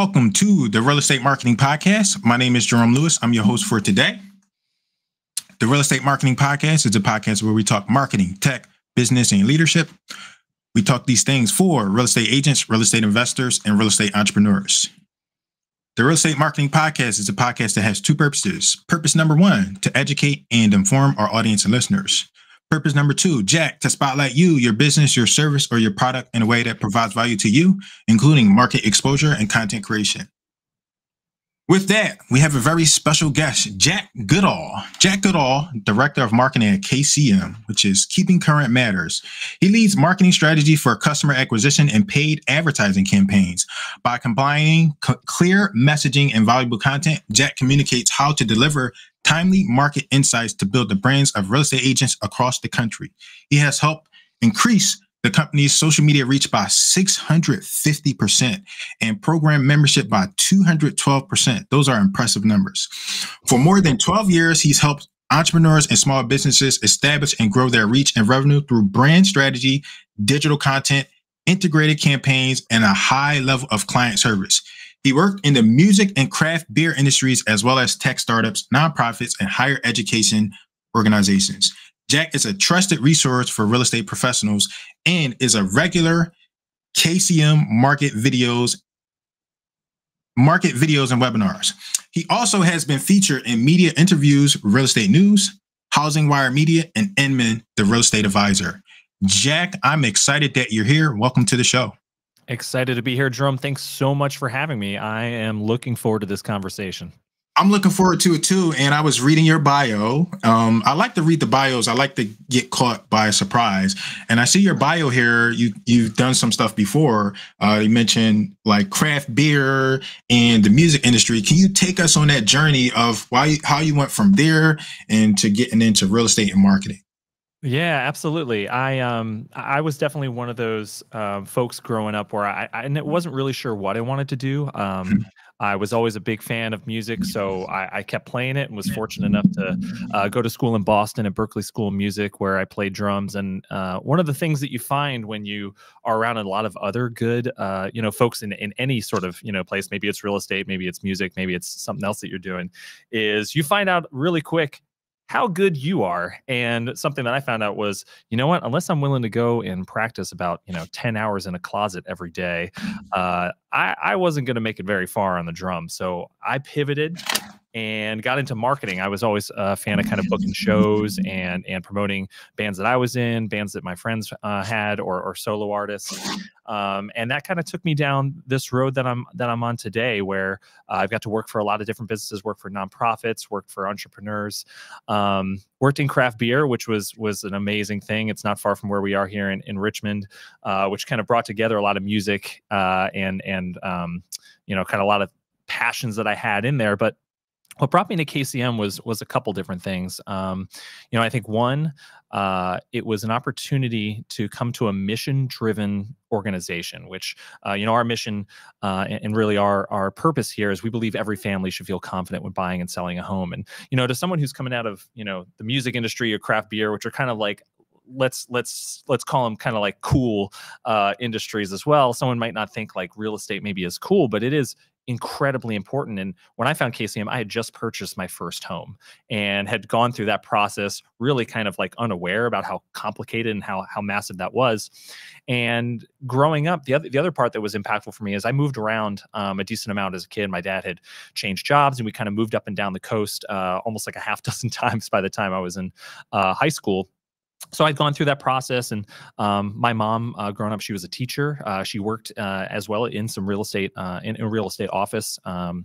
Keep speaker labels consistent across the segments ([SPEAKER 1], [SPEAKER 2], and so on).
[SPEAKER 1] Welcome to the Real Estate Marketing Podcast. My name is Jerome Lewis. I'm your host for today. The Real Estate Marketing Podcast is a podcast where we talk marketing, tech, business, and leadership. We talk these things for real estate agents, real estate investors, and real estate entrepreneurs. The Real Estate Marketing Podcast is a podcast that has two purposes. Purpose number one, to educate and inform our audience and listeners. Purpose number two, Jack, to spotlight you, your business, your service, or your product in a way that provides value to you, including market exposure and content creation. With that, we have a very special guest, Jack Goodall. Jack Goodall, Director of Marketing at KCM, which is Keeping Current Matters. He leads marketing strategy for customer acquisition and paid advertising campaigns. By combining clear messaging and valuable content, Jack communicates how to deliver timely market insights to build the brands of real estate agents across the country. He has helped increase the company's social media reach by 650% and program membership by 212%. Those are impressive numbers. For more than 12 years, he's helped entrepreneurs and small businesses establish and grow their reach and revenue through brand strategy, digital content, integrated campaigns, and a high level of client service. He worked in the music and craft beer industries, as well as tech startups, nonprofits, and higher education organizations. Jack is a trusted resource for real estate professionals and is a regular KCM market videos, market videos and webinars. He also has been featured in media interviews, Real Estate News, Housing Wire Media, and Inman, the real estate advisor. Jack, I'm excited that you're here. Welcome to the show.
[SPEAKER 2] Excited to be here, Jerome. Thanks so much for having me. I am looking forward to this conversation.
[SPEAKER 1] I'm looking forward to it too. And I was reading your bio. Um, I like to read the bios. I like to get caught by a surprise. And I see your bio here. You you've done some stuff before. Uh, you mentioned like craft beer and the music industry. Can you take us on that journey of why how you went from there and to getting into real estate and marketing?
[SPEAKER 2] Yeah, absolutely. I um I was definitely one of those um, folks growing up where I, I wasn't really sure what I wanted to do. Um, I was always a big fan of music, so I, I kept playing it and was fortunate enough to uh, go to school in Boston at Berklee School of Music, where I played drums. And uh, one of the things that you find when you are around a lot of other good, uh, you know, folks in in any sort of you know place, maybe it's real estate, maybe it's music, maybe it's something else that you're doing, is you find out really quick how good you are. And something that I found out was, you know what, unless I'm willing to go and practice about, you know, 10 hours in a closet every day, mm. uh, I, I wasn't going to make it very far on the drum. So I pivoted and got into marketing. I was always a fan of kind of booking shows and and promoting bands that I was in, bands that my friends uh, had, or, or solo artists. Um, and that kind of took me down this road that I'm that I'm on today, where uh, I've got to work for a lot of different businesses, work for nonprofits, work for entrepreneurs, um, worked in craft beer, which was was an amazing thing. It's not far from where we are here in in Richmond, uh, which kind of brought together a lot of music uh, and and um, you know kind of a lot of passions that I had in there, but what brought me to KCM was was a couple different things. Um, you know, I think one, uh, it was an opportunity to come to a mission driven organization, which uh, you know our mission uh, and, and, really our our purpose here is we believe every family should feel confident when buying and selling a home. And you know, to someone who's coming out of you know the music industry or craft beer, which are kind of like let's let's let's call them kind of like cool uh, industries as well. Someone might not think like real estate maybe is cool, but it is incredibly important. And when I found KCM, I had just purchased my first home and had gone through that process, really kind of like unaware about how complicated and how how massive that was. And growing up, the other the other part that was impactful for me is I moved around um, a decent amount as a kid. My dad had changed jobs, and we kind of moved up and down the coast uh, almost like a half dozen times by the time I was in uh, high school so I'd gone through that process, and um, my mom, uh, growing up, she was a teacher. Uh, she worked uh, as well in some real estate uh, in, in, a real estate office. Um,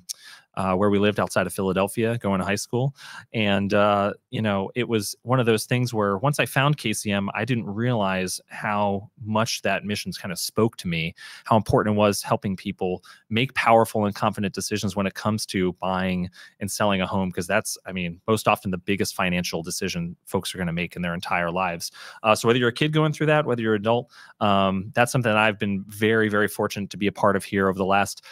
[SPEAKER 2] uh, where we lived outside of Philadelphia, going to high school. And, uh, you know, it was one of those things where once I found KCM, I didn't realize how much that missions kind of spoke to me, how important it was helping people make powerful and confident decisions when it comes to buying and selling a home. Because that's, I mean, most often the biggest financial decision folks are going to make in their entire lives. Uh, so whether you're a kid going through that, whether you're an adult, um, that's something that I've been very, very fortunate to be a part of here over the last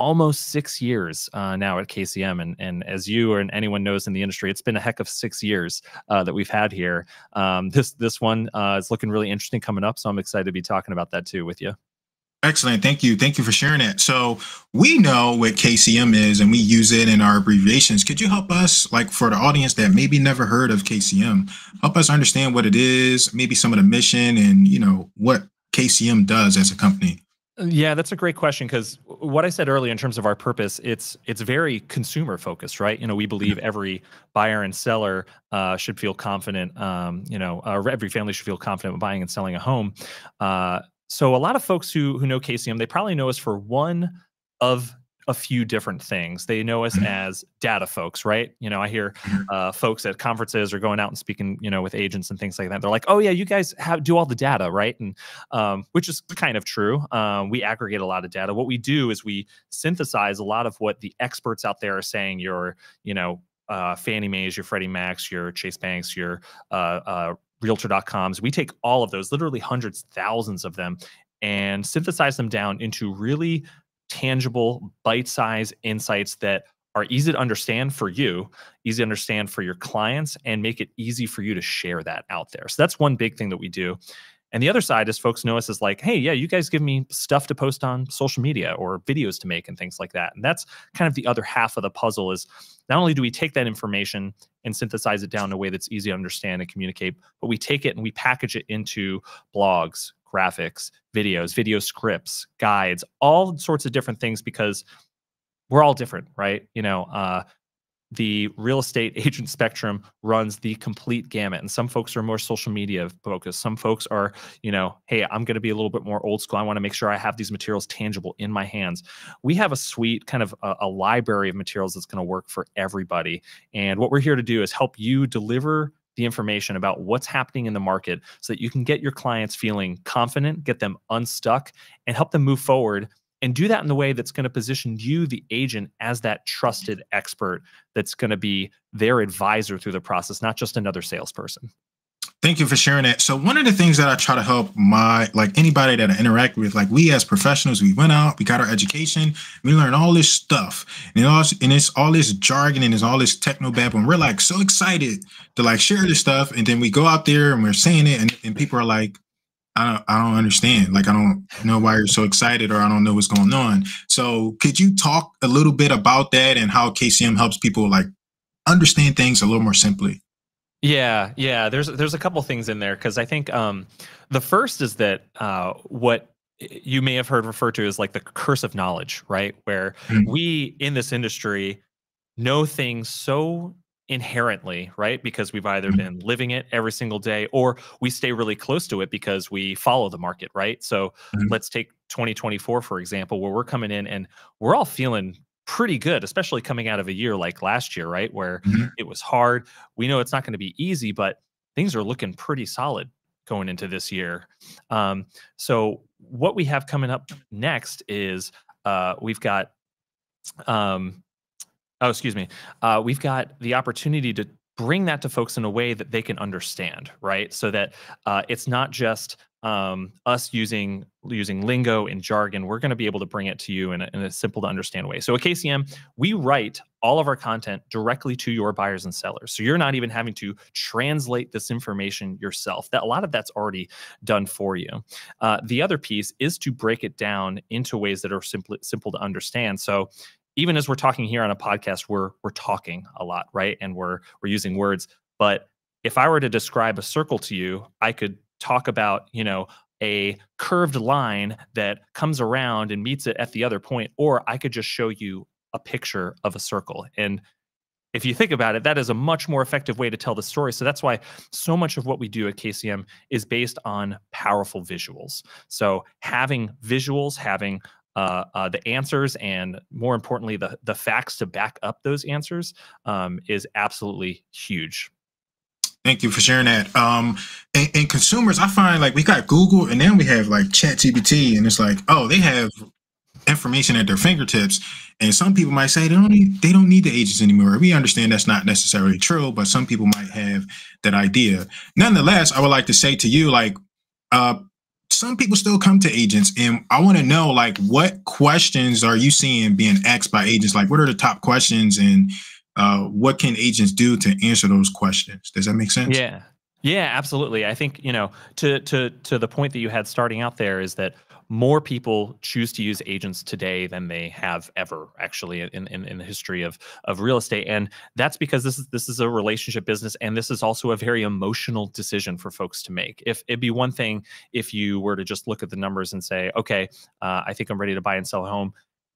[SPEAKER 2] almost six years uh, now at KCM. And, and as you or anyone knows in the industry, it's been a heck of six years uh, that we've had here. Um, this this one uh, is looking really interesting coming up, so I'm excited to be talking about that too with you.
[SPEAKER 1] Excellent. Thank you. Thank you for sharing that. So we know what KCM is and we use it in our abbreviations. Could you help us, like for the audience that maybe never heard of KCM, help us understand what it is, maybe some of the mission and, you know, what KCM does as a company?
[SPEAKER 2] Yeah, that's a great question because what I said earlier in terms of our purpose, it's it's very consumer focused, right? You know, we believe every buyer and seller uh, should feel confident. Um, you know, uh, every family should feel confident buying and selling a home. Uh, so a lot of folks who who know KCM, they probably know us for one of a few different things. They know us mm-hmm. as data folks, right? You know, I hear mm-hmm. uh, folks at conferences or going out and speaking, you know, with agents and things like that. They're like, "Oh yeah, you guys have do all the data, right?" And um, which is kind of true. Um, we aggregate a lot of data. What we do is we synthesize a lot of what the experts out there are saying. Your, you know, uh, Fannie Mae's, your Freddie Mac's, your Chase Banks, your uh, uh realtor.coms. We take all of those, literally hundreds, thousands of them, and synthesize them down into really tangible, bite sized insights that are easy to understand for you, easy to understand for your clients, and make it easy for you to share that out there. So that's one big thing that we do. And the other side is folks know us as like, hey, yeah, you guys give me stuff to post on social media or videos to make and things like that. And that's kind of the other half of the puzzle is not only do we take that information and synthesize it down in a way that's easy to understand and communicate, but we take it and we package it into blogs, graphics, videos, video scripts, guides, all sorts of different things because we're all different, right? You know, uh, the real estate agent spectrum runs the complete gamut and some folks are more social media focused. Some folks are you know hey i'm going to be a little bit more old school. I want to make sure i have these materials tangible in my hands. We have a suite kind of a, a library of materials that's going to work for everybody and what we're here to do is help you deliver the information about what's happening in the market so that you can get your clients feeling confident, get them unstuck, and help them move forward. And do that in the way that's going to position you, the agent, as that trusted expert that's going to be their advisor through the process, not just another salesperson.
[SPEAKER 1] Thank you for sharing that. So one of the things that I try to help my like anybody that I interact with, like we as professionals, we went out, we got our education, we learned all this stuff, and all and it's all this jargon and it's all this techno babble, and we're like so excited to like share this stuff, and then we go out there and we're saying it, and, and people are like, I don't, I don't understand. Like I don't know why you're so excited, or I don't know what's going on. So could you talk a little bit about that and how KCM helps people like understand things a little more simply?
[SPEAKER 2] Yeah, yeah. There's there's a couple things in there because I think um, the first is that uh, what you may have heard referred to as like the curse of knowledge, right? Where mm-hmm. we in this industry know things so inherently, right? Because we've either mm-hmm. been living it every single day or we stay really close to it because we follow the market, right? So mm-hmm. let's take 2024 for example, where we're coming in and we're all feeling pretty good, especially coming out of a year like last year, right? Where mm-hmm. it was hard. We know it's not going to be easy, but things are looking pretty solid going into this year. Um, so what we have coming up next is uh, we've got um, oh excuse me uh, we've got the opportunity to bring that to folks in a way that they can understand right so that uh, it's not just um, us using using lingo and jargon, we're going to be able to bring it to you in a, in a, simple to understand way. So at KCM, we write all of our content directly to your buyers and sellers. So you're not even having to translate this information yourself. That a lot of that's already done for you. Uh, the other piece is to break it down into ways that are simple simple to understand. So even as we're talking here on a podcast, we're we're talking a lot, right? And we're we're using words, but if I were to describe a circle to you, I could talk about, you know, a curved line that comes around and meets it at the other point, or I could just show you a picture of a circle. And if you think about it, that is a much more effective way to tell the story. So that's why so much of what we do at KCM is based on powerful visuals. So having visuals, having uh, uh, the answers, and more importantly, the the facts to back up those answers um, is absolutely huge.
[SPEAKER 1] Thank you for sharing that. Um, and, and, consumers, I find like we got Google, and then we have like ChatGPT, and it's like, oh, they have information at their fingertips. And some people might say they don't need they don't need the agents anymore. We understand that's not necessarily true, but some people might have that idea. Nonetheless, I would like to say to you, like, uh, some people still come to agents, and I want to know, like, what questions are you seeing being asked by agents? Like, what are the top questions and uh, what can agents do to answer those questions? Does that make sense?
[SPEAKER 2] Yeah. Yeah, absolutely. I think, you know, to to to the point that you had starting out there is that more people choose to use agents today than they have ever actually in, in, in the history of, of real estate. And that's because this is this is a relationship business and this is also a very emotional decision for folks to make. If it'd be one thing if you were to just look at the numbers and say, okay, uh, I think I'm ready to buy and sell a home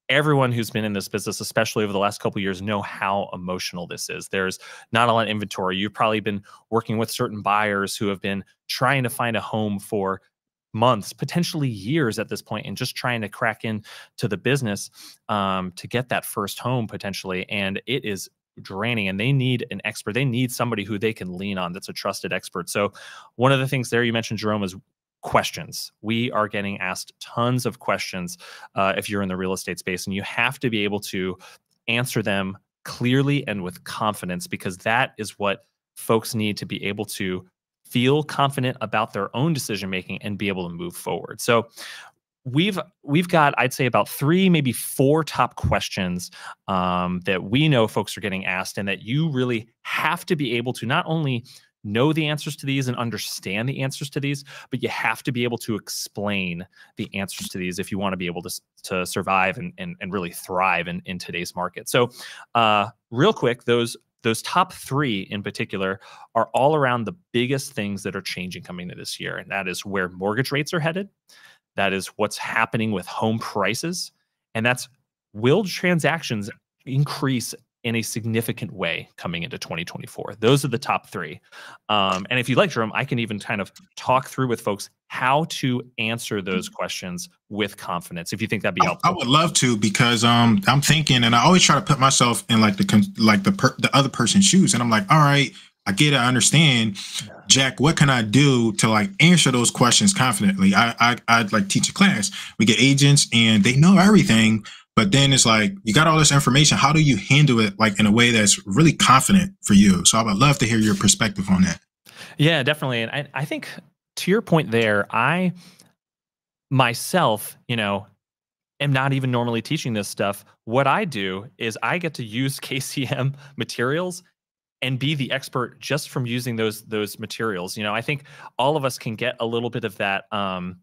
[SPEAKER 2] everyone who's been in this business, especially over the last couple years, know how emotional this is. There's not a lot of inventory. You've probably been working with certain buyers who have been trying to find a home for months, potentially years at this point, and just trying to crack into the business um, to get that first home potentially. And it is draining and they need an expert they need somebody who they can lean on that's a trusted expert so one of the things there you mentioned jerome is questions. We are getting asked tons of questions uh, if you're in the real estate space, and you have to be able to answer them clearly and with confidence because that is what folks need to be able to feel confident about their own decision making and be able to move forward. So we've we've got I'd say about three maybe four top questions um, that we know folks are getting asked and that you really have to be able to not only know the answers to these and understand the answers to these, but you have to be able to explain the answers to these if you want to be able to, to survive and, and, and really thrive in, in today's market. So, uh, real quick, those those top three in particular are all around the biggest things that are changing coming to this year. And that is where mortgage rates are headed. That is what's happening with home prices. And that's will transactions increase in a significant way coming into 2024. Those are the top three. Um, and if you like, Jerome, I can even kind of talk through with folks how to answer those questions with confidence. If you think that'd be helpful,
[SPEAKER 1] I, I would love to because um, I'm thinking, and I always try to put myself in like the like the per, the other person's shoes, and I'm like, all right, I get it, I understand. Jack, what can I do to like answer those questions confidently? I I I like teach a class. We get agents and they know everything, but then it's like you got all this information. How do you handle it like in a way that's really confident for you? So I would love to hear your perspective on that.
[SPEAKER 2] Yeah, definitely. And I, I think to your point there, I myself, you know, am not even normally teaching this stuff. What I do is I get to use KCM materials and be the expert just from using those those materials. You know, I think all of us can get a little bit of that um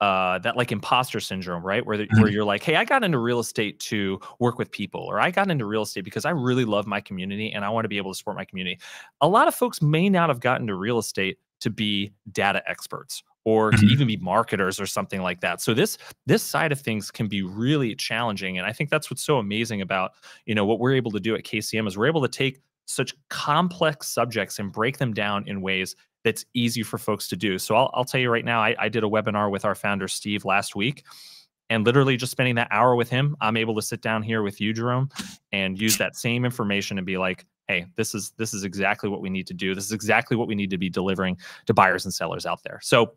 [SPEAKER 2] uh, that like imposter syndrome, right? Where the, mm-hmm. where you're like, hey, I got into real estate to work with people, or I got into real estate because I really love my community and I want to be able to support my community. A lot of folks may not have gotten to real estate to be data experts or to mm-hmm. even be marketers or something like that. So this this side of things can be really challenging, and I think that's what's so amazing about you know what we're able to do at KCM is we're able to take such complex subjects and break them down in ways that's easy for folks to do. So I'll, I'll tell you right now, I, I did a webinar with our founder, Steve, last week. And literally just spending that hour with him, I'm able to sit down here with you, Jerome, and use that same information and be like, hey, this is this is exactly what we need to do. This is exactly what we need to be delivering to buyers and sellers out there. So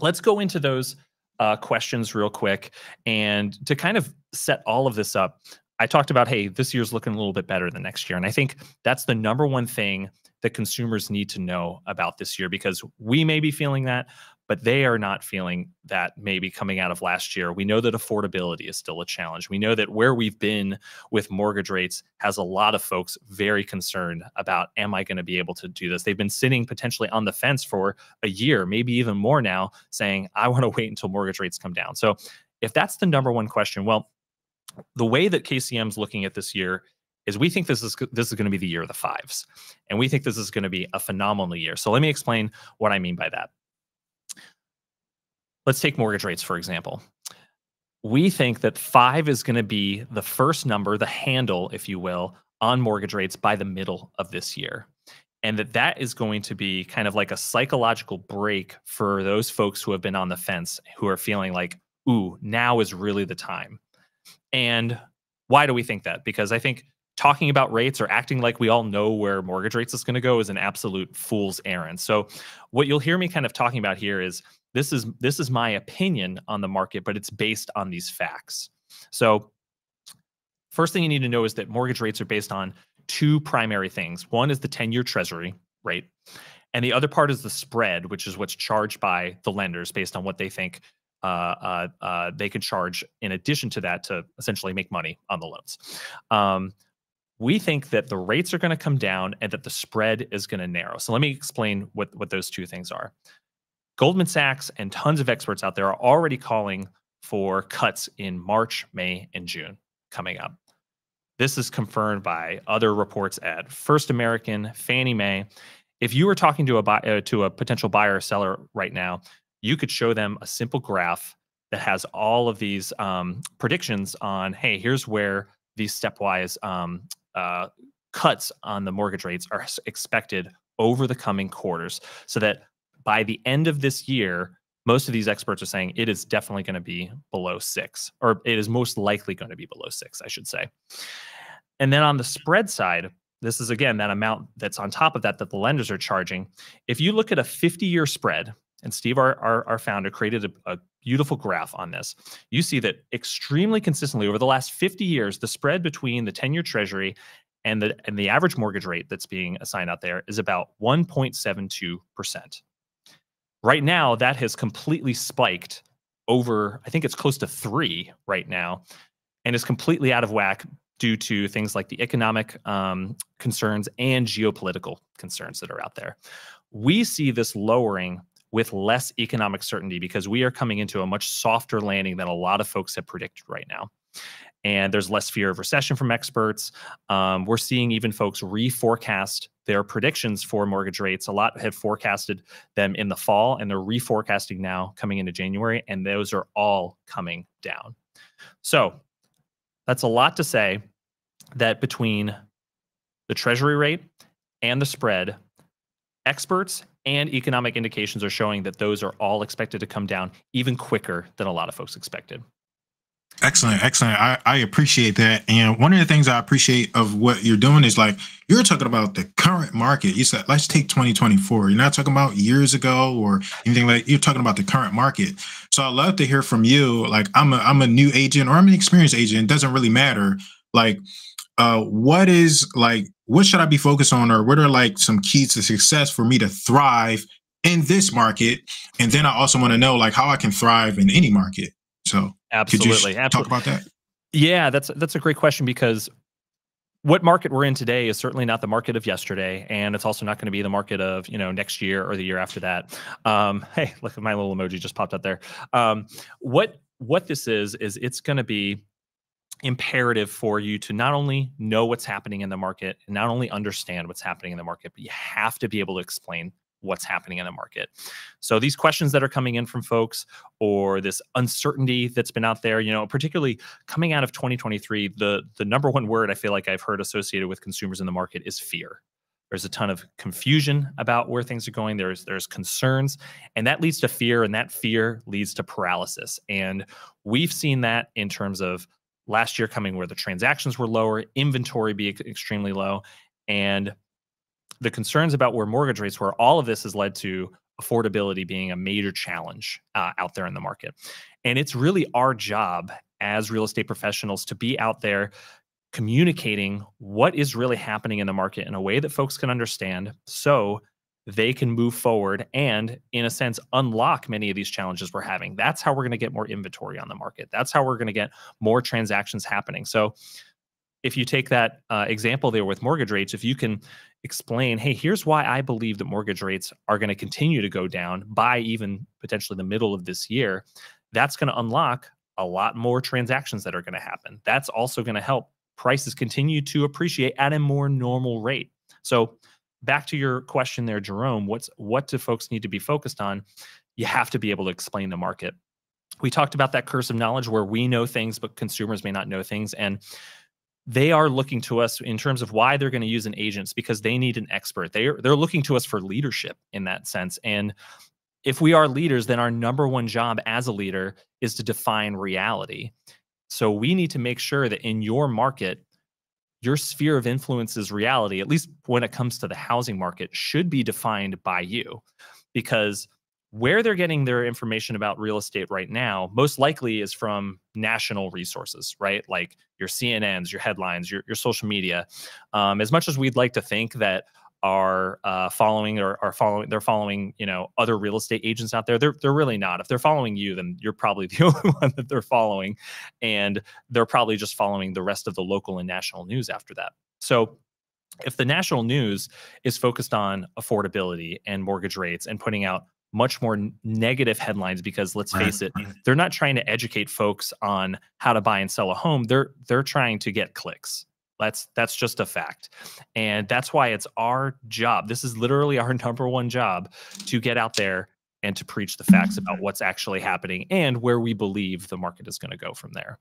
[SPEAKER 2] let's go into those uh, questions real quick. And to kind of set all of this up, I talked about, hey, this year's looking a little bit better than next year. And I think that's the number one thing that consumers need to know about this year because we may be feeling that, but they are not feeling that maybe coming out of last year. We know that affordability is still a challenge. We know that where we've been with mortgage rates has a lot of folks very concerned about am I going to be able to do this? They've been sitting potentially on the fence for a year, maybe even more now, saying, I want to wait until mortgage rates come down. So if that's the number one question, well, the way that KCM is looking at this year is we think this is this is going to be the year of the fives, and we think this is going to be a phenomenal year. So let me explain what I mean by that. Let's take mortgage rates for example. We think that five is going to be the first number, the handle, if you will, on mortgage rates by the middle of this year. And that that is going to be kind of like a psychological break for those folks who have been on the fence, who are feeling like, ooh, now is really the time. And why do we think that? Because I think talking about rates or acting like we all know where mortgage rates is going to go is an absolute fool's errand. So what you'll hear me kind of talking about here is this is this is my opinion on the market, but it's based on these facts. So first thing you need to know is that mortgage rates are based on two primary things. One is the 10-year treasury rate, and the other part is the spread, which is what's charged by the lenders based on what they think uh, uh, uh, they could charge in addition to that to essentially make money on the loans. Um, we think that the rates are going to come down and that the spread is going to narrow. So let me explain what, what those two things are. Goldman Sachs and tons of experts out there are already calling for cuts in March, May, and June coming up. This is confirmed by other reports at First American, Fannie Mae. If you were talking to a buy, uh, to a potential buyer or seller right now, you could show them a simple graph that has all of these um, predictions on, hey, here's where these stepwise um, uh, cuts on the mortgage rates are expected over the coming quarters, so that by the end of this year, most of these experts are saying it is definitely going to be below six, or it is most likely going to be below six, I should say. And then on the spread side, this is again that amount that's on top of that that the lenders are charging. If you look at a 50 year spread, and Steve, our, our, our founder, created a, a, beautiful graph on this. You see that extremely consistently over the last 50 years, the spread between the 10 year treasury and the, and the average mortgage rate that's being assigned out there is about 1.72%. Right now, that has completely spiked over, I think it's close to three right now, and is completely out of whack due to things like the economic um, concerns and geopolitical concerns that are out there. We see this lowering with less economic certainty because we are coming into a much softer landing than a lot of folks have predicted right now and there's less fear of recession from experts. Um, we're seeing even folks reforecast their predictions for mortgage rates. A lot had forecasted them in the fall, and they're reforecasting now coming into January, and those are all coming down. So that's a lot to say that between the treasury rate and the spread, experts and economic indications are showing that those are all expected to come down even quicker than a lot of folks expected.
[SPEAKER 1] Excellent, excellent. I, I appreciate that. And one of the things I appreciate of what you're doing is like you're talking about the current market. You said let's take 2024. You're not talking about years ago or anything like you're talking about the current market. So I'd love to hear from you. Like I'm a I'm a new agent or I'm an experienced agent. It doesn't really matter. Like uh what is like what should I be focused on or what are like some keys to success for me to thrive in this market? And then I also want to know like how I can thrive in any market. So
[SPEAKER 2] absolutely,
[SPEAKER 1] Could you talk about that?
[SPEAKER 2] Yeah, that's that's a great question because what market we're in today is certainly not the market of yesterday, and it's also not going to be the market of you know next year or the year after that. Um, hey, look at my little emoji just popped up there. Um, what what this is is it's going to be imperative for you to not only know what's happening in the market not only understand what's happening in the market, but you have to be able to explain what's happening in the market. So these questions that are coming in from folks or this uncertainty that's been out there, you know, particularly coming out of 2023, the the number one word I feel like I've heard associated with consumers in the market is fear. There's a ton of confusion about where things are going. There's there's concerns, and that leads to fear, and that fear leads to paralysis. And we've seen that in terms of last year coming where the transactions were lower, inventory be extremely low, and the concerns about where mortgage rates were, all of this has led to affordability being a major challenge uh, out there in the market. And it's really our job as real estate professionals to be out there communicating what is really happening in the market in a way that folks can understand so they can move forward and in a sense unlock many of these challenges we're having that's how we're going to get more inventory on the market that's how we're going to get more transactions happening so if you take that uh, example there with mortgage rates, if you can explain, hey, here's why I believe that mortgage rates are going to continue to go down by even potentially the middle of this year, that's going to unlock a lot more transactions that are going to happen. That's also going to help prices continue to appreciate at a more normal rate. So, back to your question there, Jerome, what's what do folks need to be focused on? You have to be able to explain the market. We talked about that curse of knowledge where we know things, but consumers may not know things. And they are looking to us in terms of why they're going to use an agent because they need an expert. They're they're looking to us for leadership in that sense. And if we are leaders, then our number one job as a leader is to define reality. So we need to make sure that in your market, your sphere of influence is reality, at least when it comes to the housing market, should be defined by you. Because where they're getting their information about real estate right now most likely is from national resources right like your cnn's your headlines your, your social media um, as much as we'd like to think that are uh, following or are following they're following you know other real estate agents out there they're, they're really not if they're following you then you're probably the only one that they're following and they're probably just following the rest of the local and national news after that so if the national news is focused on affordability and mortgage rates and putting out much more negative headlines because let's face it, they're not trying to educate folks on how to buy and sell a home. They're they're trying to get clicks. That's that's just a fact. And that's why it's our job. This is literally our number one job to get out there and to preach the facts about what's actually happening and where we believe the market is going to go from there.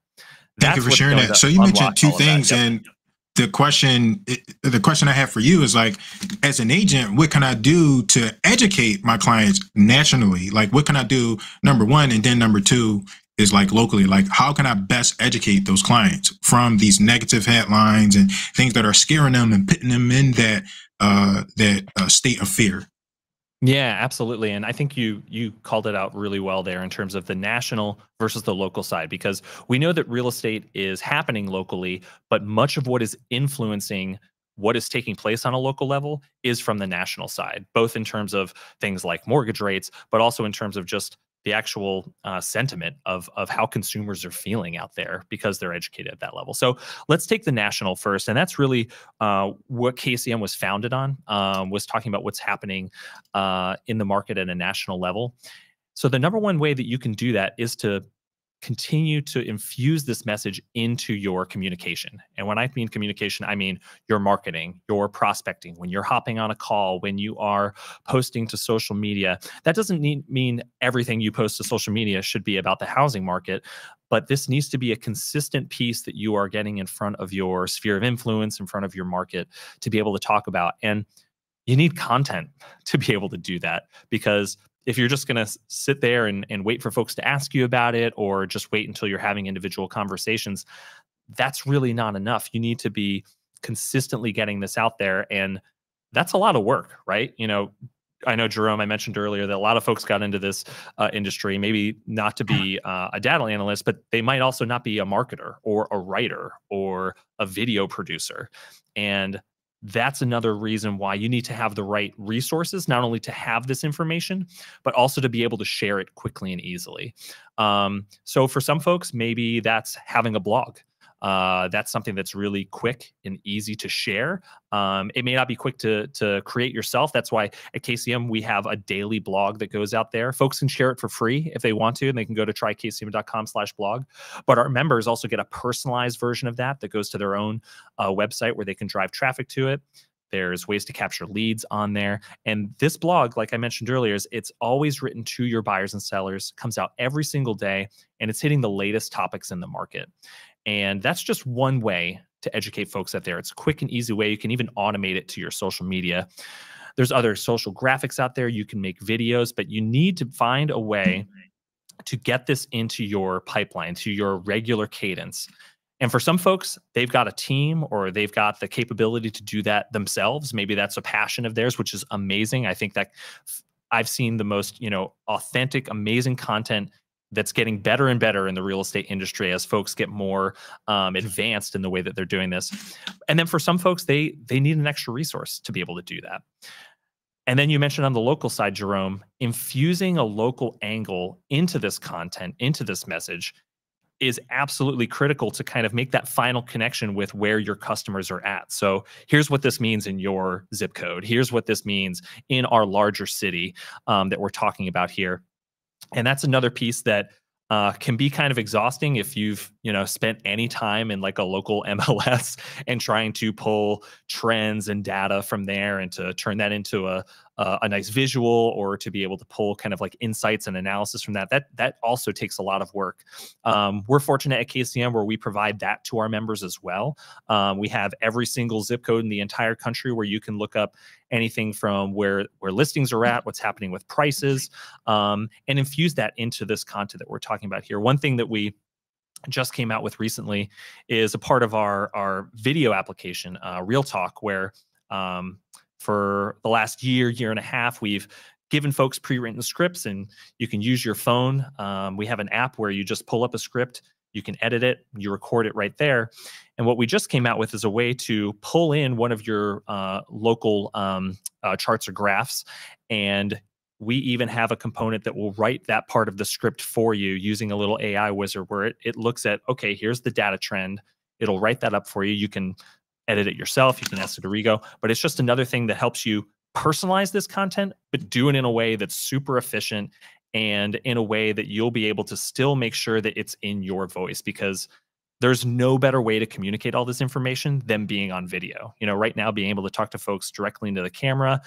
[SPEAKER 1] Thank you for sharing that. So you mentioned two things yep. and the question the question I have for you is like as an agent what can I do to educate my clients nationally like what can I do number 1 and then number 2 is like locally like how can I best educate those clients from these negative headlines and things that are scaring them and putting them in that uh that uh, state of fear
[SPEAKER 2] yeah, absolutely. And I think you you called it out really well there in terms of the national versus the local side because we know that real estate is happening locally, but much of what is influencing what is taking place on a local level is from the national side, both in terms of things like mortgage rates, but also in terms of just the actual uh, sentiment of of how consumers are feeling out there because they're educated at that level. So let's take the national first, and that's really uh, what KCM was founded on. Um, was talking about what's happening uh, in the market at a national level. So the number one way that you can do that is to continue to infuse this message into your communication. And when I mean communication, I mean your marketing, your prospecting, when you're hopping on a call, when you are posting to social media. That doesn't need, mean everything you post to social media should be about the housing market, but this needs to be a consistent piece that you are getting in front of your sphere of influence, in front of your market to be able to talk about. And you need content to be able to do that because if you're just going to sit there and, and wait for folks to ask you about it or just wait until you're having individual conversations, that's really not enough. You need to be consistently getting this out there. And that's a lot of work, right? You know, I know Jerome, I mentioned earlier that a lot of folks got into this uh, industry, maybe not to be uh, a data analyst, but they might also not be a marketer or a writer or a video producer. And that's another reason why you need to have the right resources, not only to have this information, but also to be able to share it quickly and easily. Um, so for some folks, maybe that's having a blog. Uh, that's something that's really quick and easy to share. Um, it may not be quick to to create yourself. That's why at KCM we have a daily blog that goes out there. Folks can share it for free if they want to, and they can go to trykcm.com/blog. But our members also get a personalized version of that that goes to their own uh, website where they can drive traffic to it. There's ways to capture leads on there. And this blog, like I mentioned earlier, is it's always written to your buyers and sellers, comes out every single day, and it's hitting the latest topics in the market. And that's just one way to educate folks out there. It's a quick and easy way. You can even automate it to your social media. There's other social graphics out there. You can make videos, but you need to find a way to get this into your pipeline, to your regular cadence. And for some folks, they've got a team or they've got the capability to do that themselves. Maybe that's a passion of theirs, which is amazing. I think that I've seen the most, you know, authentic, amazing content that's getting better and better in the real estate industry as folks get more um, advanced in the way that they're doing this. And then for some folks, they they need an extra resource to be able to do that. And then you mentioned on the local side, Jerome, infusing a local angle into this content, into this message is absolutely critical to kind of make that final connection with where your customers are at. So here's what this means in your zip code. Here's what this means in our larger city um, that we're talking about here and that's another piece that uh, can be kind of exhausting if you've you know spent any time in like a local MLS and trying to pull trends and data from there and to turn that into a uh, a nice visual or to be able to pull kind of like insights and analysis from that that that also takes a lot of work. Um, we're fortunate at kcm where we provide that to our members as well. Um, we have every single zip code in the entire country where you can look up anything from where where listings are at what's happening with prices um, and infuse that into this content that we're talking about here one thing that we just came out with recently is a part of our our video application uh, real talk where um, for the last year, year and a half, we've given folks pre-written scripts and you can use your phone. Um, we have an app where you just pull up a script, you can edit it, you record it right there. And what we just came out with is a way to pull in one of your uh, local um, uh, charts or graphs. And we even have a component that will write that part of the script for you using a little AI wizard where it, it looks at, okay, here's the data trend. It'll write that up for you. You can edit it yourself. You can ask it to Rego, but it's just another thing that helps you personalize this content, but do it in a way that's super efficient and in a way that you'll be able to still make sure that it's in your voice because there's no better way to communicate all this information than being on video. You know, right now being able to talk to folks directly into the camera,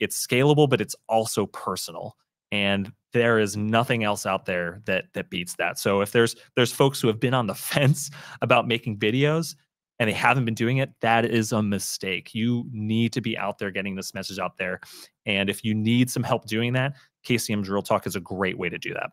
[SPEAKER 2] it's scalable, but it's also personal. And there is nothing else out there that that beats that. So if there's there's folks who have been on the fence about making videos and they haven't been doing it, that is a mistake. You need to be out there getting this message out there. And if you need some help doing that, KCM's Real Talk is a great way to do that.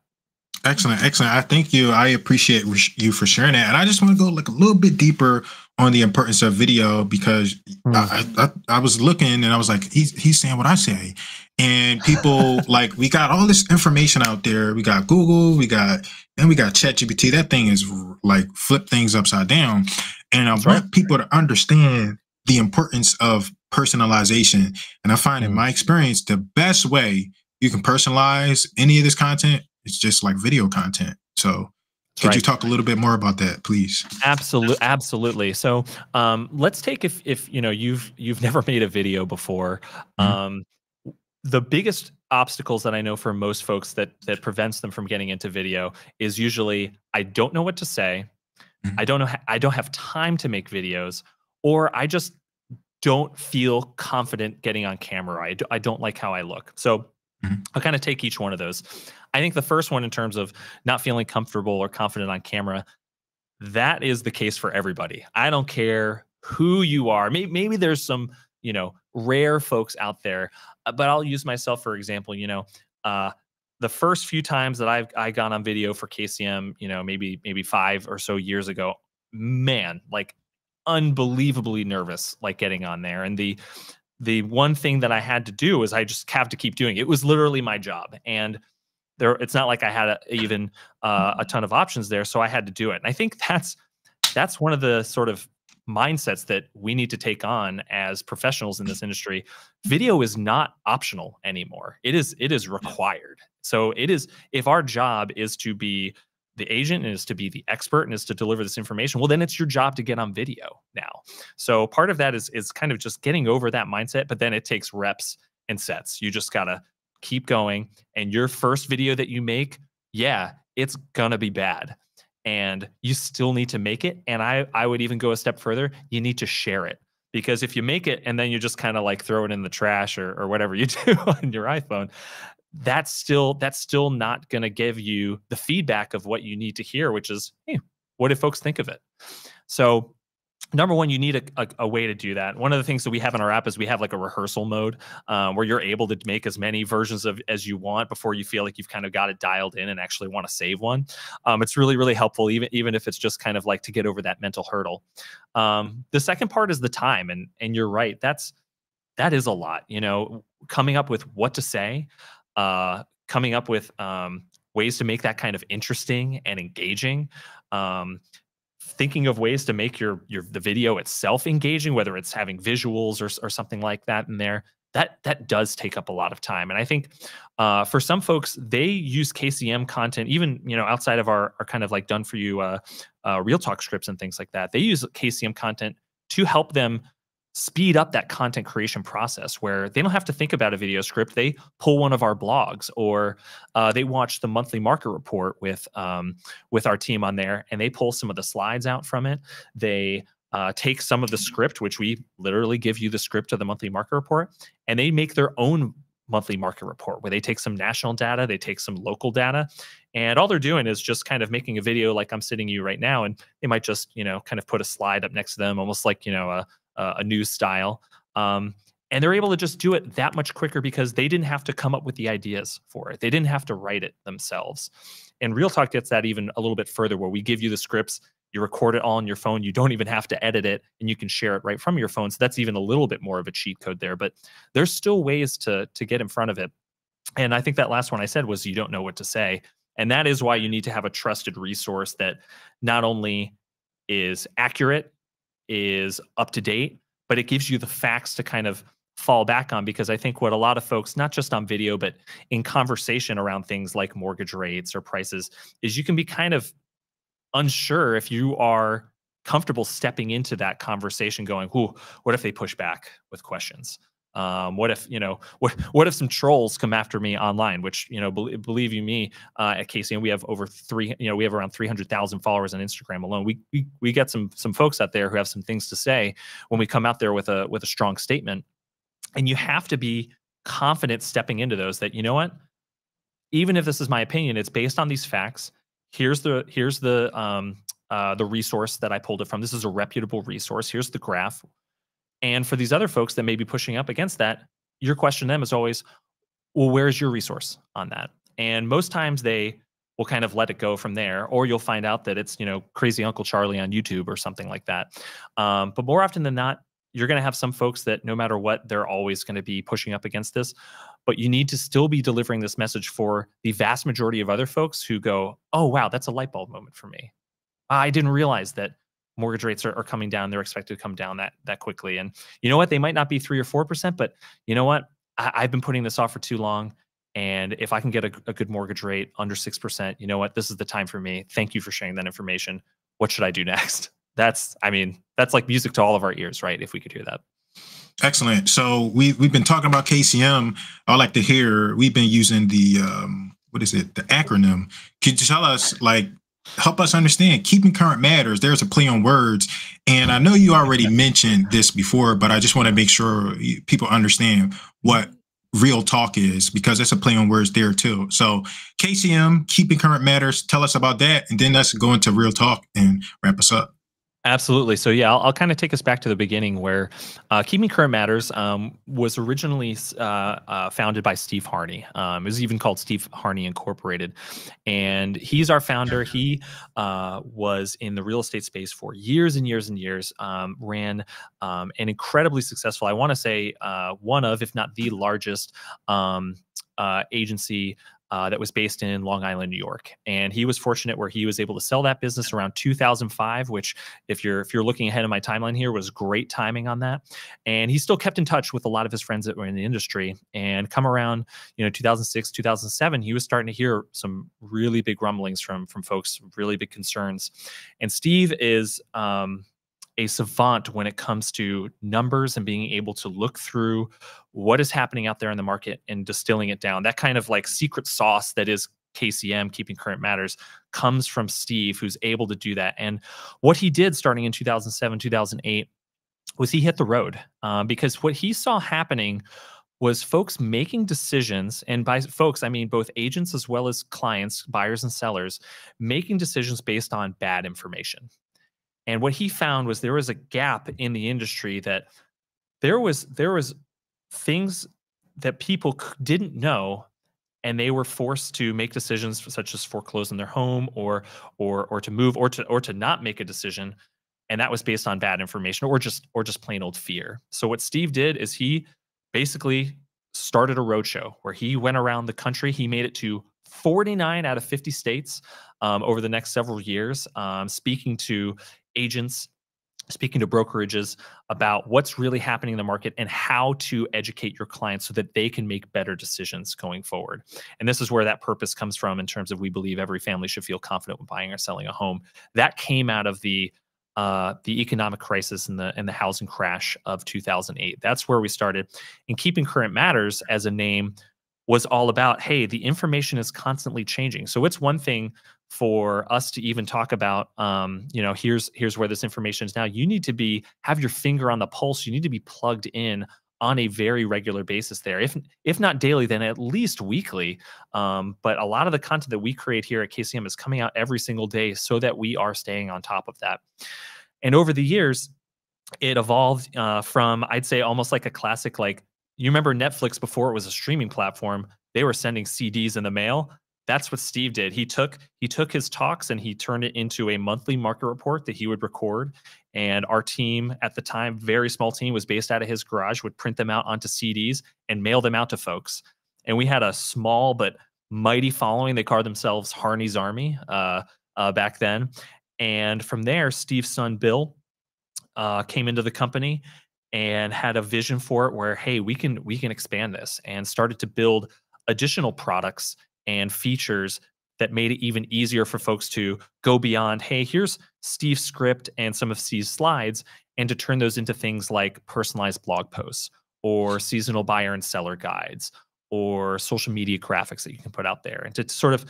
[SPEAKER 1] Excellent, excellent. I thank you. I appreciate you for sharing that. And I just want to go like a little bit deeper on the importance of video because mm. I, I, I was looking and I was like, he's he's saying what I say, and people like we got all this information out there. We got Google, we got and we got ChatGPT. That thing is like flip things upside down, and I That's want right. people to understand the importance of personalization. And I find mm. in my experience, the best way you can personalize any of this content it's just like video content. So could right. you talk a little bit more about that, please?
[SPEAKER 2] Absolutely, absolutely. So, um, let's take if if you know you've you've never made a video before. Mm-hmm. Um, the biggest obstacles that I know for most folks that that prevents them from getting into video is usually I don't know what to say, mm-hmm. I don't know I don't have time to make videos, or I just don't feel confident getting on camera. I, do, I don't like how I look. So mm-hmm. I'll kind of take each one of those. I think the first one, in terms of not feeling comfortable or confident on camera, that is the case for everybody. I don't care who you are. Maybe, maybe there's some, you know, rare folks out there, uh, but I'll use myself for example. You know, uh, the first few times that I've I got on video for KCM, you know, maybe maybe five or so years ago, man, like unbelievably nervous, like getting on there. And the the one thing that I had to do is I just have to keep doing it. It was literally my job. And there it's not like I had a, even uh, a ton of options there, so I had to do it. And I think that's that's one of the sort of mindsets that we need to take on as professionals in this industry. Video is not optional anymore. It is it is required. So it is if our job is to be the agent and is to be the expert and is to deliver this information well then it's your job to get on video now so part of that is is kind of just getting over that mindset but then it takes reps and sets you just got to keep going. And your first video that you make, yeah, it's gonna be bad. And you still need to make it. And I, I would even go a step further. You need to share it because if you make it and then you just kind of like throw it in the trash or, or whatever you do on your iPhone, that's still that's still not going to give you the feedback of what you need to hear, which is, hey, what do folks think of it? So number one you need a, a, a, way to do that. One of the things that we have in our app is we have like a rehearsal mode um, where you're able to make as many versions of as you want before you feel like you've kind of got it dialed in and actually want to save one. Um, it's really really helpful even even if it's just kind of like to get over that mental hurdle. Um, the second part is the time and and you're right that's that is a lot you know? Coming up with what to say uh, coming up with um, ways to make that kind of interesting and engaging um, thinking of ways to make your your the video itself engaging whether it's having visuals or, or something like that in there that that does take up a lot of time. And i think uh, for some folks they use kcm content even you know outside of our, our kind of like done for you uh, uh, real talk scripts and things like that they use kcm content to help them speed up that content creation process where they don't have to think about a video script. They pull one of our blogs or uh, they watch the monthly market report with um, with our team on there, and they pull some of the slides out from it. They uh, take some of the script, which we literally give you the script of the monthly market report, and they make their own monthly market report where they take some national data, they take some local data, and all they're doing is just kind of making a video like I'm sitting you right now, and they might just you know kind of put a slide up next to them, almost like you know a uh, a new style. Um, and they're able to just do it that much quicker because they didn't have to come up with the ideas for it. They didn't have to write it themselves. And Real Talk gets that even a little bit further, where we give you the scripts, you record it all on your phone, you don't even have to edit it, and you can share it right from your phone. So that's even a little bit more of a cheat code there. But there's still ways to to get in front of it. And I think that last one I said was you don't know what to say. And that is why you need to have a trusted resource that not only is accurate is up to date, but it gives you the facts to kind of fall back on because I think what a lot of folks, not just on video, but in conversation around things like mortgage rates or prices, is you can be kind of unsure if you are comfortable stepping into that conversation going, Ooh, what if they push back with questions? Um, what if you know what what if some trolls come after me online? Which you know, be, believe you me, uh, at and we have over three, you know, we have around three hundred thousand followers on Instagram alone. We, we we get some some folks out there who have some things to say when we come out there with a with a strong statement, and you have to be confident stepping into those. That you know what, even if this is my opinion, it's based on these facts. Here's the here's the um, uh, the resource that I pulled it from. This is a reputable resource. Here's the graph. And for these other folks that may be pushing up against that, your question to them is always, well, where's your resource on that? And most times they will kind of let it go from there, or you'll find out that it's, you know, crazy Uncle Charlie on YouTube or something like that. Um, but more often than not, you're going to have some folks that no matter what, they're always going to be pushing up against this. But you need to still be delivering this message for the vast majority of other folks who go, oh, wow, that's a light bulb moment for me. I didn't realize that mortgage rates are, are coming down. They're expected to come down that that quickly. And you know what? They might not be three or four percent, but you know what? I, have been putting this off for too long. And if I can get a, a good mortgage rate under six percent, you know what? This is the time for me. Thank you for sharing that information. What should I do next? That's, I mean, that's like music to all of our ears, right? If we could hear that.
[SPEAKER 1] Excellent. So we we've been talking about KCM. I'd like to hear. We've been using the um, what is it? The acronym. Could you tell us like help us understand keeping current matters there's a play on words. And i know you already mentioned this before but i just want to make sure people understand what real talk is because that's a play on words there too. So kcm keeping current matters tell us about that and then let's go into real talk and wrap us up
[SPEAKER 2] Absolutely. So yeah, I'll, I'll kind of take us back to the beginning where uh, Keeping Current Matters um, was originally uh, uh, founded by Steve Harney. Um, it was even called Steve Harney Incorporated, and he's our founder. He uh, was in the real estate space for years and years and years. Um, ran um, an incredibly successful, I want to say, uh, one of, if not the largest um, uh, agency uh, that was based in Long Island, New York. And he was fortunate where he was able to sell that business around 2005, which, if you're if you're looking ahead of my timeline here, was great timing on that. And he still kept in touch with a lot of his friends that were in the industry. And come around, you know, 2006, 2007, he was starting to hear some really big rumblings from from folks, really big concerns. And Steve is um, a savant when it comes to numbers and being able to look through what is happening out there in the market and distilling it down. That kind of like secret sauce that is KCM, Keeping Current Matters, comes from Steve, who's able to do that. And what he did starting in 2007, 2008 was he hit the road um, because what he saw happening was folks making decisions and by folks i mean both agents as well as clients buyers and sellers making decisions based on bad information and what he found was there was a gap in the industry that there was there was things that people didn't know and they were forced to make decisions such as foreclosing their home or or or to move or to or to not make a decision and that was based on bad information or just or just plain old fear. So what steve did is he basically started a roadshow where he went around the country he made it to 49 out of 50 states um, over the next several years um, speaking to agents speaking to brokerages about what's really happening in the market and how to educate your clients so that they can make better decisions going forward. And this is where that purpose comes from in terms of we believe every family should feel confident when buying or selling a home. That came out of the uh, the economic crisis and the and the housing crash of 2008. That's where we started. And keeping current matters as a name was all about hey the information is constantly changing. So it's one thing for us to even talk about um, you know here's here's where this information is now. You need to be have your finger on the pulse. You need to be plugged in on a very regular basis there if if not daily then at least weekly. Um, but a lot of the content that we create here at kcm is coming out every single day so that we are staying on top of that. And over the years it evolved uh, from i'd say almost like a classic like you remember netflix before it was a streaming platform they were sending cds in the mail that's what Steve did. He took he took his talks and he turned it into a monthly market report that he would record. And our team at the time, very small team, was based out of his garage, would print them out onto CDs and mail them out to folks. And we had a small but mighty following. They called themselves Harney's Army uh, uh, back then. And from there, Steve's son Bill uh, came into the company and had a vision for it where hey we can we can expand this and started to build additional products and features that made it even easier for folks to go beyond, hey, here's Steve's script and some of Steve's slides, and to turn those into things like personalized blog posts or seasonal buyer and seller guides or social media graphics that you can put out there. And to sort of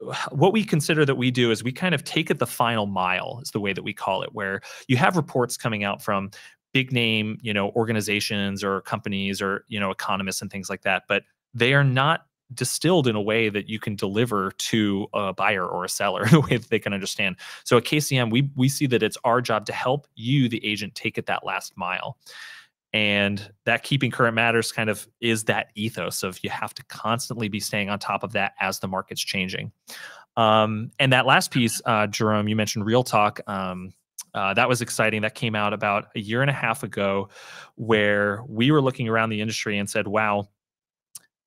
[SPEAKER 2] what we consider that we do is we kind of take it the final mile is the way that we call it where you have reports coming out from big name you know organizations or companies or you know economists and things like that but they are not distilled in a way that you can deliver to a buyer or a seller a way that they can understand. So at kcm we we see that it's our job to help you the agent take it that last mile. And that keeping current matters kind of is that ethos of you have to constantly be staying on top of that as the market's changing. Um, and that last piece uh, jerome you mentioned real talk um, uh, that was exciting. That came out about a year and a half ago where we were looking around the industry and said wow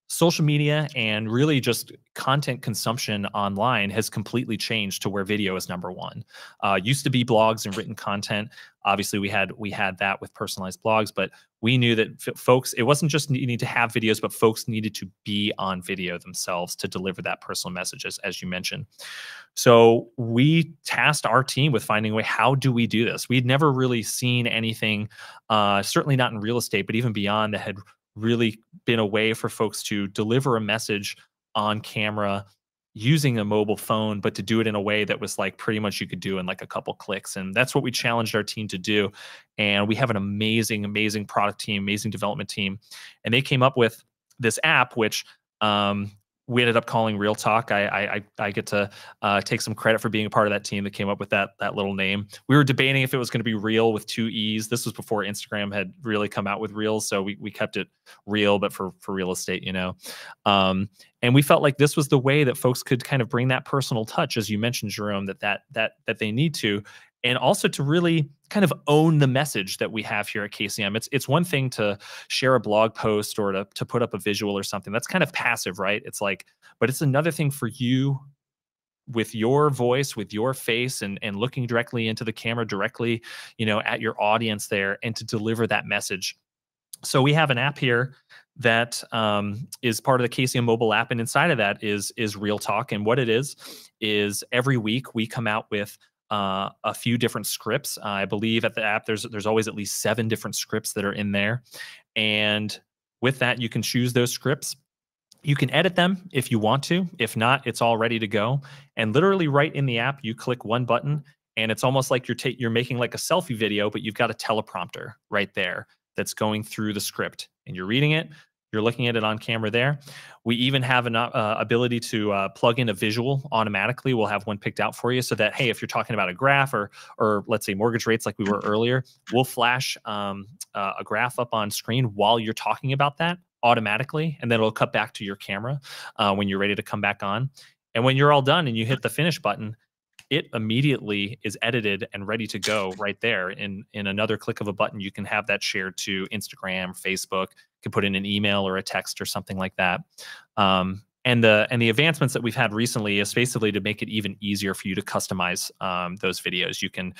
[SPEAKER 2] social media and really just content consumption online has completely changed to where video is number one. Uh, used to be blogs and written content. Obviously we had we had that with personalized blogs but we knew that folks it wasn't just needing to have videos but folks needed to be on video themselves to deliver that personal message as, as you mentioned. So we tasked our team with finding a way how do we do this? We'd never really seen anything uh, certainly not in real estate but even beyond that had really been a way for folks to deliver a message on camera using a mobile phone, but to do it in a way that was like pretty much you could do in like a couple clicks. And that's what we challenged our team to do. And we have an amazing, amazing product team, amazing development team. And they came up with this app, which um, we ended up calling Real Talk. I I, I get to uh, take some credit for being a part of that team that came up with that that little name. We were debating if it was going to be Real with two e's. This was before Instagram had really come out with Reels, so we we kept it Real, but for for real estate, you know. Um, and we felt like this was the way that folks could kind of bring that personal touch, as you mentioned, Jerome, that that that that they need to, and also to really kind of own the message that we have here at KCM. It's it's one thing to share a blog post or to to put up a visual or something. That's kind of passive, right? It's like, but it's another thing for you with your voice, with your face and and looking directly into the camera directly, you know, at your audience there and to deliver that message. So we have an app here that um, is part of the KCM mobile app, and inside of that is is Real Talk. And what it is is every week we come out with uh, a few different scripts. Uh, I believe at the app there's there's always at least seven different scripts that are in there, and with that you can choose those scripts. You can edit them if you want to. If not, it's all ready to go. And literally, right in the app, you click one button, and it's almost like you're ta- you're making like a selfie video, but you've got a teleprompter right there that's going through the script, and you're reading it. You're looking at it on camera there. We even have an uh, ability to uh, plug in a visual automatically. We'll have one picked out for you so that, hey, if you're talking about a graph or, or let's say mortgage rates like we were earlier, we'll flash um, uh, a graph up on screen while you're talking about that automatically. And then it'll cut back to your camera uh, when you're ready to come back on. And when you're all done and you hit the finish button, it immediately is edited and ready to go right there. In in another click of a button, you can have that shared to Instagram, Facebook. You can put in an email or a text or something like that. Um, and the and the advancements that we've had recently is basically to make it even easier for you to customize um, those videos. You can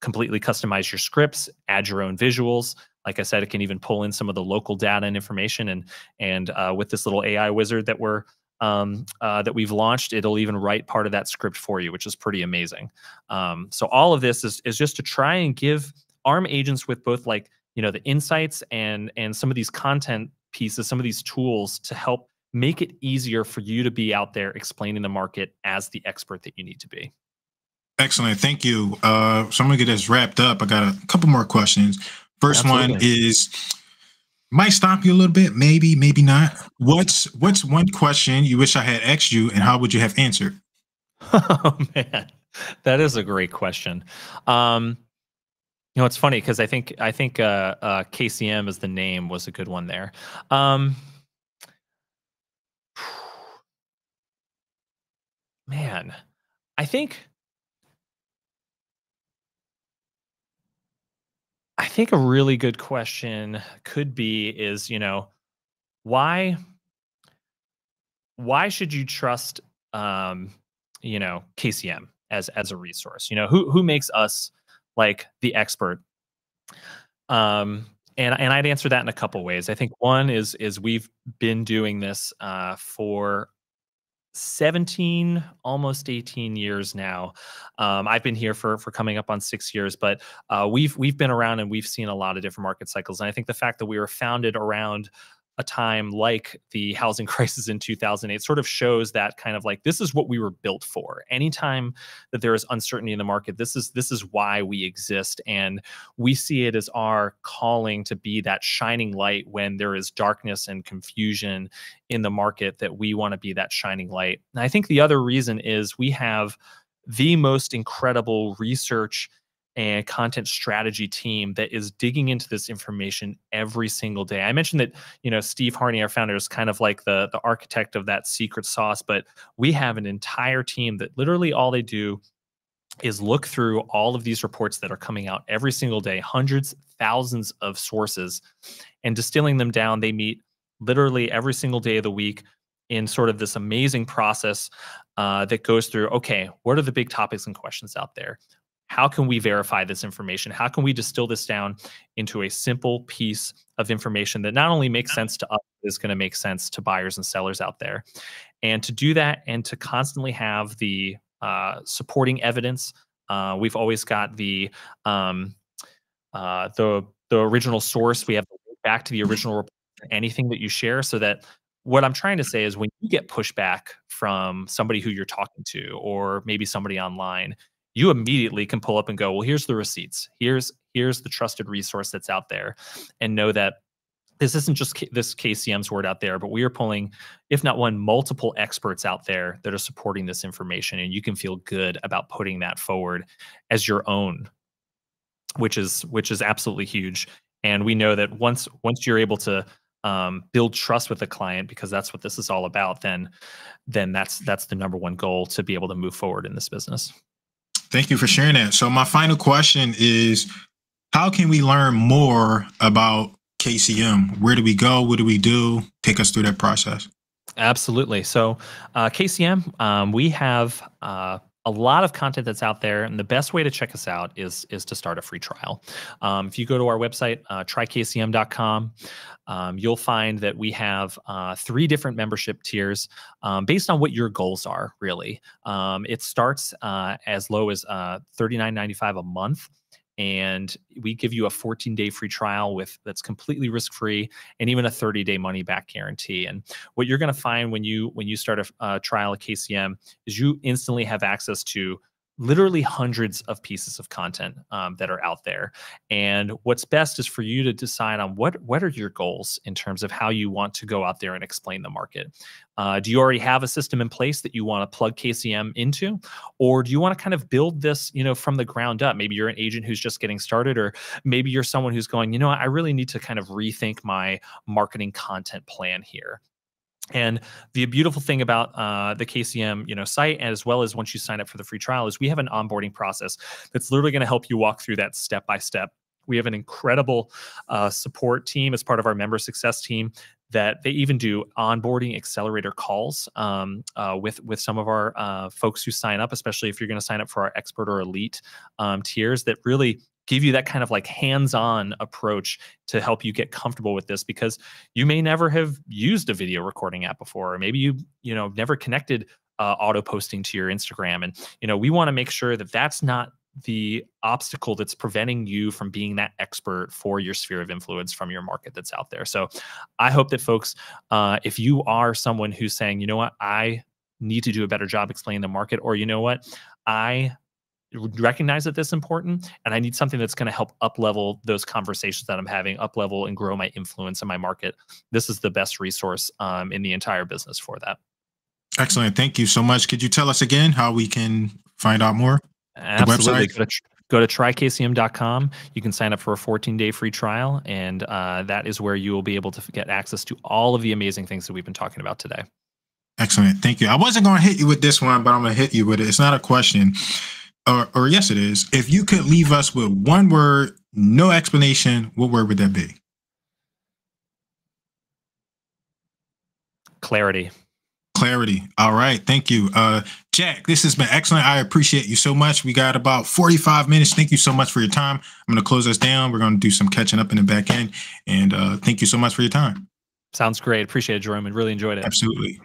[SPEAKER 2] completely customize your scripts, add your own visuals. Like I said, it can even pull in some of the local data and information. And and uh, with this little AI wizard that we're um, uh, that we've launched, it'll even write part of that script for you, which is pretty amazing. Um, so all of this is is just to try and give ARM agents with both like you know the insights and and some of these content pieces, some of these tools to help make it easier for you to be out there explaining the market as the expert that you need to be.
[SPEAKER 1] Excellent, thank you. Uh, so I'm gonna get this wrapped up. I got a couple more questions. First Absolutely. one is might stop you a little bit, maybe, maybe not. What's what's one question you wish I had asked you, and how would you have answered?
[SPEAKER 2] Oh man, that is a great question. Um, you know, it's funny because I think I think uh, uh, KCM is the name was a good one there. Um, man, I think I think a really good question could be is, you know, why why should you trust um, you know, KCM as as a resource? You know, who who makes us like the expert? Um and and I'd answer that in a couple ways. I think one is is we've been doing this uh, for 17 almost 18 years now. Um, i've been here for for coming up on six years but uh, we've we've been around and we've seen a lot of different market cycles and i think the fact that we were founded around a time like the housing crisis in 2008 sort of shows that kind of like this is what we were built for. Anytime that there is uncertainty in the market this is this is why we exist. And we see it as our calling to be that shining light when there is darkness and confusion in the market that we want to be that shining light. And i think the other reason is we have the most incredible research and content strategy team that is digging into this information every single day. I mentioned that, you know, Steve Harney, our founder, is kind of like the, the architect of that secret sauce, but we have an entire team that literally all they do is look through all of these reports that are coming out every single day, hundreds, thousands of sources, and distilling them down. They meet literally every single day of the week in sort of this amazing process uh, that goes through okay, what are the big topics and questions out there? How can we verify this information? How can we distill this down into a simple piece of information that not only makes sense to us, is going to make sense to buyers and sellers out there? And to do that and to constantly have the uh, supporting evidence, uh, we've always got the um, uh, the the original source. We have back to the original report, anything that you share, so that what I'm trying to say is when you get pushback from somebody who you're talking to, or maybe somebody online, you immediately can pull up and go, well, here's the receipts. Here's here's the trusted resource that's out there, and know that this isn't just K- this KCM's word out there, but we are pulling, if not one, multiple experts out there that are supporting this information, and you can feel good about putting that forward as your own, which is which is absolutely huge. And we know that once once you're able to um, build trust with the client, because that's what this is all about, then then that's that's the number one goal to be able to move forward in this business.
[SPEAKER 1] Thank you for sharing that. So my final question is how can we learn more about KCM? Where do we go? What do we do? Take us through that process.
[SPEAKER 2] Absolutely. So, uh, KCM, um, we have uh, a lot of content that's out there, and the best way to check us out is is to start a free trial. Um, if you go to our website, uh, trykcm.com, um, you'll find that we have uh, three different membership tiers um, based on what your goals are. Really, um, it starts uh, as low as uh, $39.95 a month and we give you a 14 day free trial with that's completely risk free and even a 30 day money back guarantee and what you're going to find when you when you start a, a trial at kcm is you instantly have access to literally hundreds of pieces of content um, that are out there. And what's best is for you to decide on what what are your goals in terms of how you want to go out there and explain the market. Uh, do you already have a system in place that you want to plug KCM into, or do you want to kind of build this, you know, from the ground up? Maybe you're an agent who's just getting started, or maybe you're someone who's going, you know, I really need to kind of rethink my marketing content plan here. And the beautiful thing about uh, the KCM, you know, site, as well as once you sign up for the free trial, is we have an onboarding process that's literally going to help you walk through that step by step. We have an incredible uh, support team as part of our member success team that they even do onboarding accelerator calls um, uh, with with some of our uh, folks who sign up, especially if you're going to sign up for our expert or elite um, tiers that really give you that kind of like hands-on approach to help you get comfortable with this because you may never have used a video recording app before or maybe you you know never connected uh, auto posting to your instagram. And you know we want to make sure that that's not the obstacle that's preventing you from being that expert for your sphere of influence from your market that's out there. So i hope that folks uh, if you are someone who's saying you know what? I need to do a better job explaining the market or you know what? I recognize that this is important and i need something that's going to help up level those conversations that i'm having up level and grow my influence in my market. This is the best resource um, in the entire business for that.
[SPEAKER 1] Excellent. Thank you so much. Could you tell us again how we can find out more?
[SPEAKER 2] Absolutely. go to, go to trykcm.com you can sign up for a 14 day free trial and uh, that is where you will be able to get access to all of the amazing things that we've been talking about today.
[SPEAKER 1] Excellent. Thank you. I wasn't going to hit you with this one but i'm going to hit you with it. It's not a question or, or yes, it is. If you could leave us with one word, no explanation, what word would that be?
[SPEAKER 2] Clarity.
[SPEAKER 1] Clarity. All right. Thank you. Uh, Jack, this has been excellent. I appreciate you so much. We got about 45 minutes. Thank you so much for your time. I'm going to close us down. We're going to do some catching up in the back end. And uh, thank you so much for your time.
[SPEAKER 2] Sounds great. Appreciate it, Jerome, and really enjoyed it.
[SPEAKER 1] Absolutely.